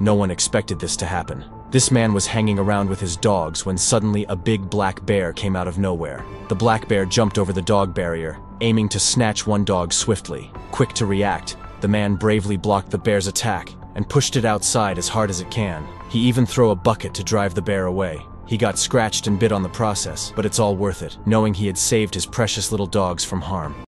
No one expected this to happen. This man was hanging around with his dogs when suddenly a big black bear came out of nowhere. The black bear jumped over the dog barrier, aiming to snatch one dog swiftly. Quick to react, the man bravely blocked the bear's attack and pushed it outside as hard as it can. He even threw a bucket to drive the bear away. He got scratched and bit on the process, but it's all worth it, knowing he had saved his precious little dogs from harm.